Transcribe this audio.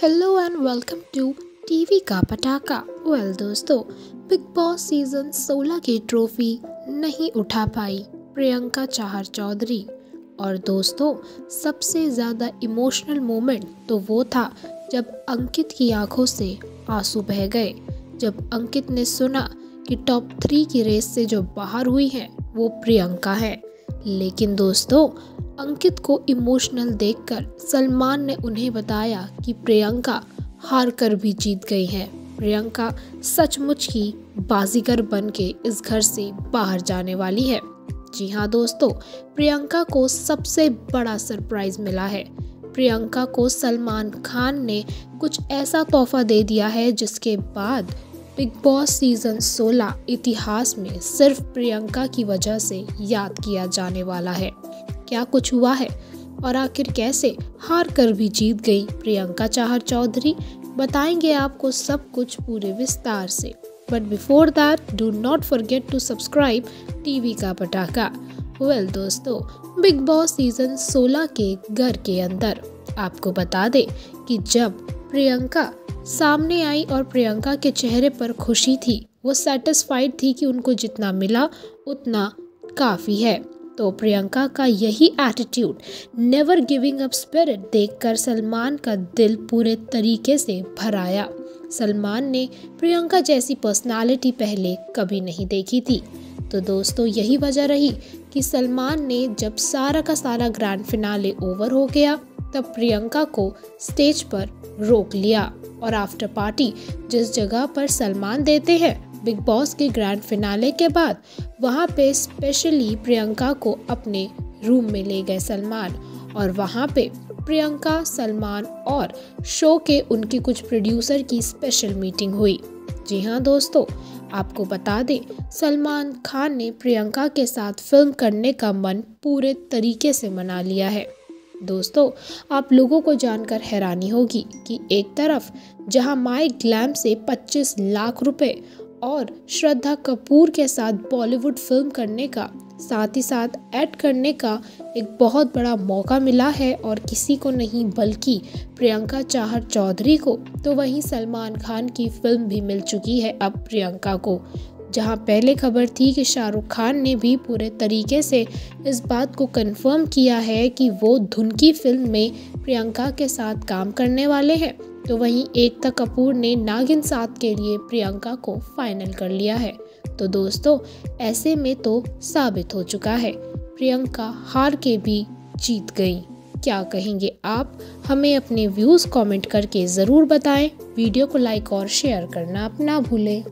Hello and welcome to TV Ka Patakha well दोस्तों big Boss season 16 की trophy नहीं उठा पाई प्रियंका चाहर चौधरी। और दोस्तों, सबसे ज़्यादा इमोशनल मोमेंट तो वो था जब अंकित की आँखों से आँसू बह गए। जब अंकित ने सुना कि टॉप थ्री की रेस से जो बाहर हुई है, वो प्रियंका है। लेकिन दोस्तों अंकित को इमोशनल देखकर सलमान ने उन्हें बताया कि प्रियंका हार कर भी जीत गई है। प्रियंका सचमुच की बाजीगर बन के इस घर से बाहर जाने वाली है। जी हाँ दोस्तों, प्रियंका को सबसे बड़ा सरप्राइज़ मिला है। प्रियंका को सलमान खान ने कुछ ऐसा तोहफा दे दिया है जिसके बाद बिग बॉस सीज़न 16 इतिहास में सिर्फ़ प्रियंका की वजह से याद किया जाने वाला है। क्या कुछ हुआ है? और आखिर कैसे? हार कर भी जीत गई प्रियंका चाहर चौधरी। बताएँगे आपको सब कुछ पूरे विस्तार से। But before that do not forget to subscribe TV Ka Patakha. Well well, दोस्तों बिग बॉस सीज़न 16 के घर के अंदर। आपको बता दे कि जब प्रियंका सामने आई और प्रियंका के चेहरे पर खुशी थी वो सेटिस्फाइड थी कि उनको जितना मिला उतना काफ़ी है। तो प्रियंका का यही attitude never giving up spirit देखकर सलमान का दिल पूरे तरीके से भराया। सलमान ने प्रियंका जैसी पर्सनालिटी पहले कभी नहीं देखी थी। तो दोस्तों, यही वजह रही कि सलमान ने जब सारा का सारा ग्रैंड फिनाले ओवर हो गया, तब प्रियंका को स्टेज पर रोक लिया और आफ्टर पार्टी जिस जगह पर सलमान देते हैं बिग बॉस के ग्रैंड फिनाले के बाद, वहाँ पे स्पेशली प्रियंका को अपने रूम में ले गए सलमान। और वहाँ पे प्रियंका, सलमान और शो के उनके कुछ प्रोड्यूसर की स्पेशल मीटिंग हुई। जी हाँ दोस्तों, आपको बता दें, सलमान खान ने प्रियंका के साथ फ़िल्म करने का मन पूरे तरीके से मना लिया है। दोस्तों, आप लोगों को जानकर हैरानी होगी कि एक तरफ़, जहाँ माई ग्लैम से 25 लाख रुपए और श्रद्धा कपूर के साथ बॉलीवुड फ़िल्म करने का, साथ ही साथ ऐड करने का एक बहुत बड़ा मौका मिला है और किसी को नहीं बल्कि प्रियंका चाहर चौधरी को। तो वहीं सलमान खान की फ़िल्म भी मिल चुकी है अब प्रियंका को। जहाँ पहले खबर थी कि शाहरुख खान ने भी पूरे तरीके से इस बात को कंफर्म किया है कि वो धुन की फ़िल्म में प्रियंका के साथ काम करने वाले हैं। तो वहीं एकता कपूर ने नागिन साथ के लिए प्रियंका को फाइनल कर लिया है। तो दोस्तों, ऐसे में तो साबित हो चुका है। प्रियंका हार के भी जीत गई। क्या कहेंगे आप? हमें अपने व्यूज़ कमेंट करके ज़रूर बताएँ। वीडियो को लाइक और शेयर करना अपना भूलें।